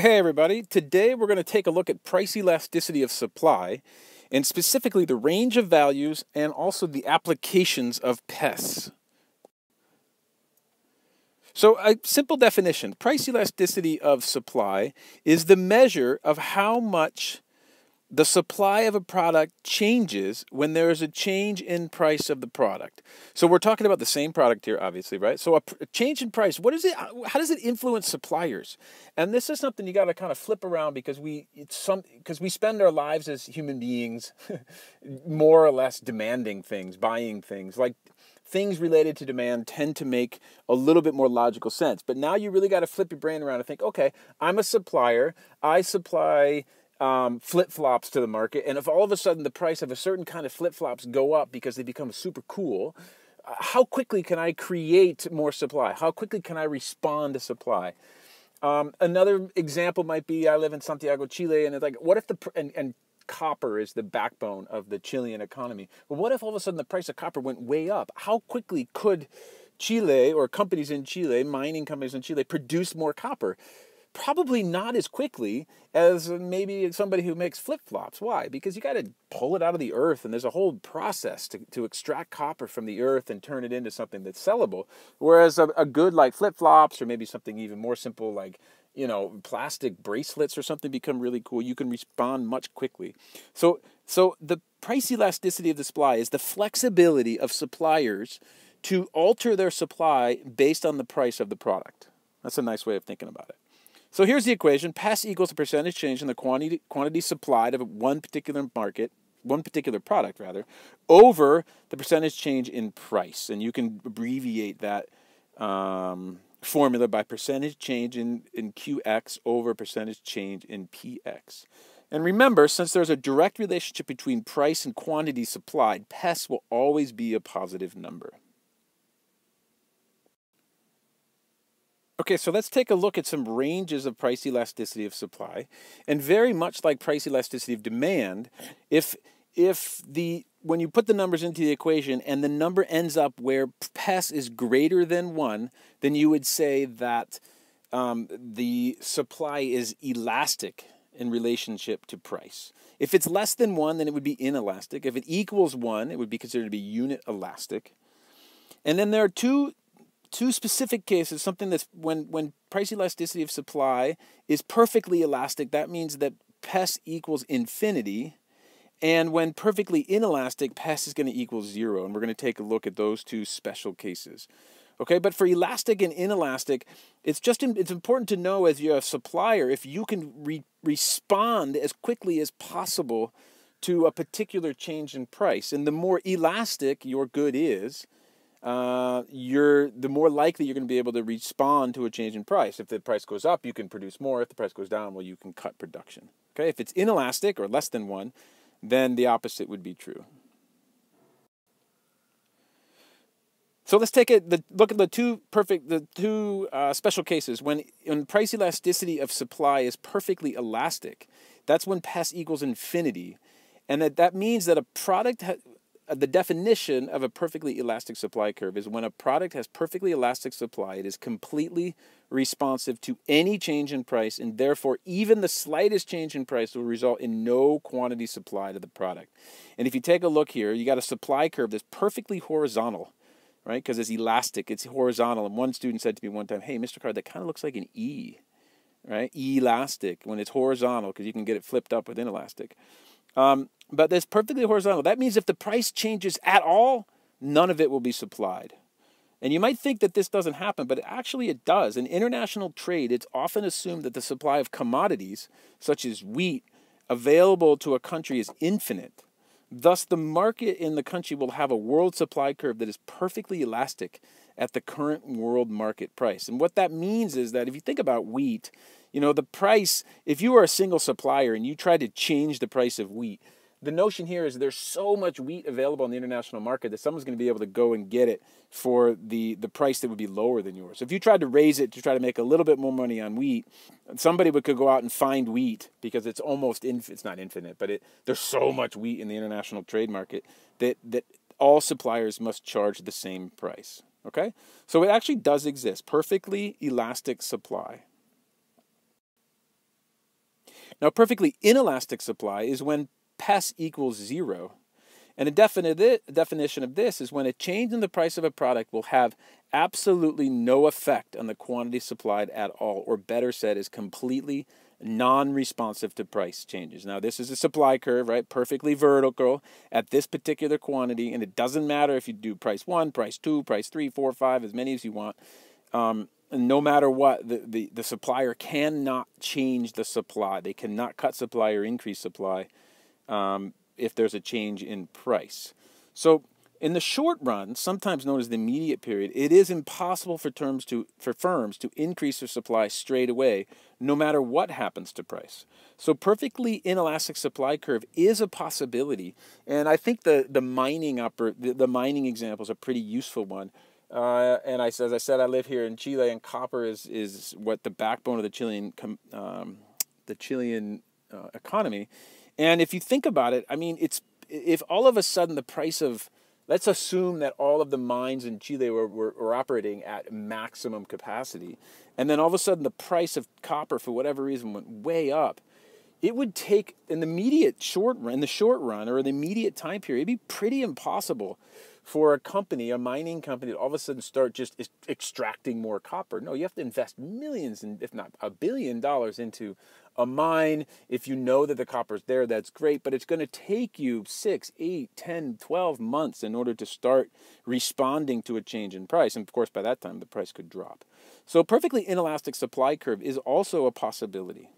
Hey, everybody. Today we're going to take a look at price elasticity of supply and specifically the range of values and also the applications of PES. So, a simple definition price elasticity of supply is the measure of how much the supply of a product changes when there is a change in price of the product. So we're talking about the same product here, obviously, right? So a, a change in price, what is it? How does it influence suppliers? And this is something you got to kind of flip around because we it's some because we spend our lives as human beings more or less demanding things, buying things like things related to demand tend to make a little bit more logical sense. But now you really got to flip your brain around and think, okay, I'm a supplier. I supply um, flip flops to the market, and if all of a sudden the price of a certain kind of flip flops go up because they become super cool, uh, how quickly can I create more supply? How quickly can I respond to supply? Um, another example might be I live in Santiago, Chile, and it's like, what if the and, and copper is the backbone of the Chilean economy. But what if all of a sudden the price of copper went way up? How quickly could Chile or companies in Chile, mining companies in Chile, produce more copper? Probably not as quickly as maybe somebody who makes flip flops. Why? Because you got to pull it out of the earth, and there's a whole process to, to extract copper from the earth and turn it into something that's sellable. Whereas a, a good like flip flops, or maybe something even more simple like you know plastic bracelets or something become really cool. You can respond much quickly. So so the price elasticity of the supply is the flexibility of suppliers to alter their supply based on the price of the product. That's a nice way of thinking about it. So here's the equation. PES equals the percentage change in the quantity, quantity supplied of one particular market, one particular product rather, over the percentage change in price. And you can abbreviate that um, formula by percentage change in, in QX over percentage change in PX. And remember, since there's a direct relationship between price and quantity supplied, PES will always be a positive number. Okay, so let's take a look at some ranges of price elasticity of supply. And very much like price elasticity of demand, if if the when you put the numbers into the equation and the number ends up where PES is greater than 1, then you would say that um, the supply is elastic in relationship to price. If it's less than 1, then it would be inelastic. If it equals 1, it would be considered to be unit elastic. And then there are two two specific cases, something that's when, when price elasticity of supply is perfectly elastic, that means that PES equals infinity. And when perfectly inelastic, PES is going to equal zero. And we're going to take a look at those two special cases. Okay, but for elastic and inelastic, it's just it's important to know as you're a supplier if you can re respond as quickly as possible to a particular change in price. And the more elastic your good is, uh, you're the more likely you're going to be able to respond to a change in price. If the price goes up, you can produce more. If the price goes down, well, you can cut production. Okay, if it's inelastic or less than one, then the opposite would be true. So let's take a the, look at the two perfect the two uh, special cases when when price elasticity of supply is perfectly elastic. That's when PES equals infinity, and that that means that a product Uh, the definition of a perfectly elastic supply curve is when a product has perfectly elastic supply, it is completely responsive to any change in price, and therefore, even the slightest change in price will result in no quantity supply to the product. And if you take a look here, you got a supply curve that's perfectly horizontal, right? Because it's elastic, it's horizontal. And one student said to me one time, Hey, Mr. Card, that kind of looks like an E, right? Elastic when it's horizontal, because you can get it flipped up with inelastic. Um, but that's perfectly horizontal. That means if the price changes at all, none of it will be supplied. And you might think that this doesn't happen, but actually it does. In international trade, it's often assumed that the supply of commodities, such as wheat, available to a country is infinite. Thus, the market in the country will have a world supply curve that is perfectly elastic at the current world market price. And what that means is that if you think about wheat, you know, the price, if you are a single supplier and you try to change the price of wheat, the notion here is there's so much wheat available in the international market that someone's going to be able to go and get it for the, the price that would be lower than yours. If you tried to raise it to try to make a little bit more money on wheat, somebody would could go out and find wheat because it's almost inf- it's not infinite, but it there's so much wheat in the international trade market that that all suppliers must charge the same price. Okay? So it actually does exist. Perfectly elastic supply. Now, perfectly inelastic supply is when PES equals zero. And a definite definition of this is when a change in the price of a product will have absolutely no effect on the quantity supplied at all, or better said, is completely non responsive to price changes. Now, this is a supply curve, right? Perfectly vertical at this particular quantity, and it doesn't matter if you do price one, price two, price three, four, five, as many as you want. Um, no matter what, the, the, the supplier cannot change the supply. They cannot cut supply or increase supply um, if there's a change in price. So in the short run, sometimes known as the immediate period, it is impossible for terms to for firms to increase their supply straight away, no matter what happens to price. So perfectly inelastic supply curve is a possibility, and I think the the mining upper the, the mining example is a pretty useful one. Uh, and I, as I said, I live here in Chile, and copper is is what the backbone of the Chilean um, the Chilean uh, economy. And if you think about it, I mean, it's if all of a sudden the price of let's assume that all of the mines in Chile were, were, were, operating at maximum capacity, and then all of a sudden the price of copper, for whatever reason, went way up. It would take in the immediate short run, in the short run, or the immediate time period, it'd be pretty impossible for a company, a mining company, to all of a sudden start just extracting more copper. No, you have to invest millions, and if not a billion dollars, into a mine. If you know that the copper's there, that's great, but it's going to take you six, eight, ten, twelve months in order to start responding to a change in price. And of course, by that time, the price could drop. So, perfectly inelastic supply curve is also a possibility.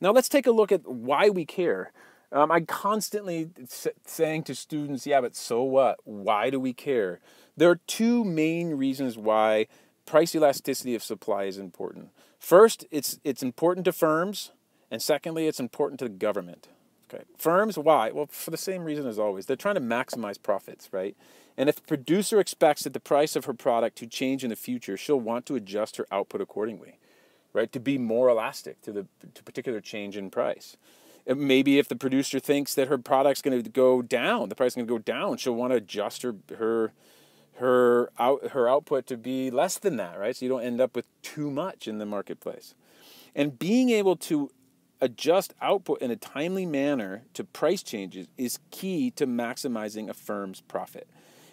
Now, let's take a look at why we care. Um, I'm constantly saying to students, yeah, but so what? Why do we care? There are two main reasons why price elasticity of supply is important. First, it's, it's important to firms, and secondly, it's important to the government. Okay. Firms, why? Well, for the same reason as always. They're trying to maximize profits, right? And if a producer expects that the price of her product to change in the future, she'll want to adjust her output accordingly, right? To be more elastic to the to particular change in price. Maybe if the producer thinks that her product's going to go down, the price is going to go down, she'll want to adjust her her her out her output to be less than that, right? So you don't end up with too much in the marketplace. And being able to adjust output in a timely manner to price changes is key to maximizing a firm's profit.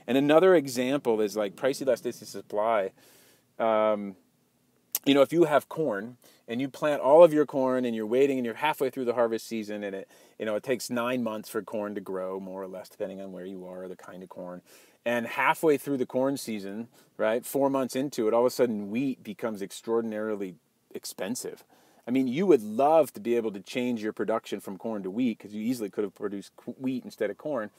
And another example is like price elasticity supply. Um, you know, if you have corn and you plant all of your corn and you're waiting and you're halfway through the harvest season and it, you know, it takes nine months for corn to grow, more or less, depending on where you are, the kind of corn. And halfway through the corn season, right, four months into it, all of a sudden wheat becomes extraordinarily expensive. I mean, you would love to be able to change your production from corn to wheat because you easily could have produced wheat instead of corn,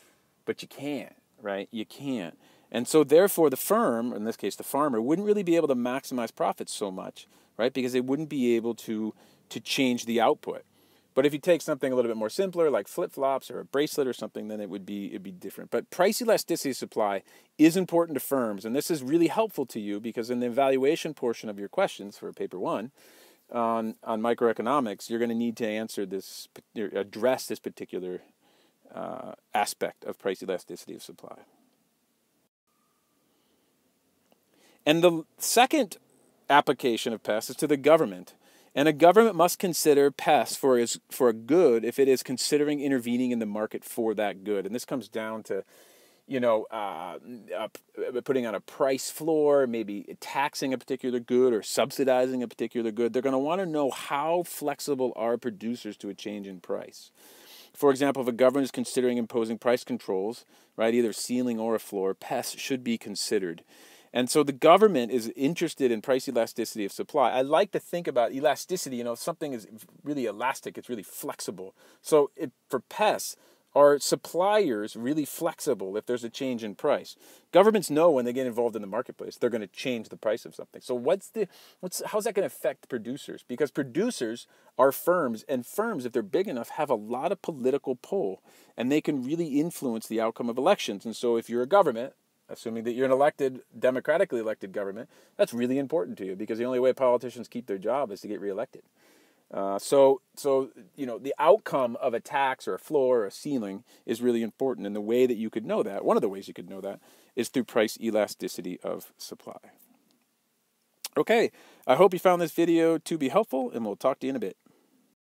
but you can't, right? You can't. And so, therefore, the firm, in this case, the farmer, wouldn't really be able to maximize profits so much, right? Because they wouldn't be able to to change the output. But if you take something a little bit more simpler, like flip flops or a bracelet or something, then it would be it'd be different. But price elasticity of supply is important to firms, and this is really helpful to you because in the evaluation portion of your questions for paper one on on microeconomics, you're going to need to answer this, address this particular uh, aspect of price elasticity of supply. And the second application of PES is to the government. And a government must consider PES for, is, for a good if it is considering intervening in the market for that good. And this comes down to, you know, uh, uh, putting on a price floor, maybe taxing a particular good or subsidizing a particular good. They're going to want to know how flexible are producers to a change in price. For example, if a government is considering imposing price controls, right, either ceiling or a floor, PES should be considered. And so the government is interested in price elasticity of supply. I like to think about elasticity, you know, if something is really elastic, it's really flexible. So it, for PES, are suppliers really flexible if there's a change in price? Governments know when they get involved in the marketplace, they're going to change the price of something. So what's the what's how's that going to affect producers? Because producers are firms and firms if they're big enough have a lot of political pull and they can really influence the outcome of elections. And so if you're a government, assuming that you're an elected, democratically elected government, that's really important to you because the only way politicians keep their job is to get reelected. Uh, so, so you know, the outcome of a tax or a floor or a ceiling is really important, and the way that you could know that, one of the ways you could know that, is through price elasticity of supply. Okay, I hope you found this video to be helpful, and we'll talk to you in a bit.